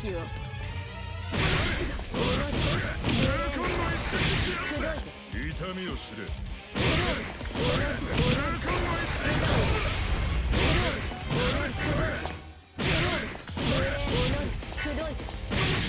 気を。痛みを知れ。くどいぞ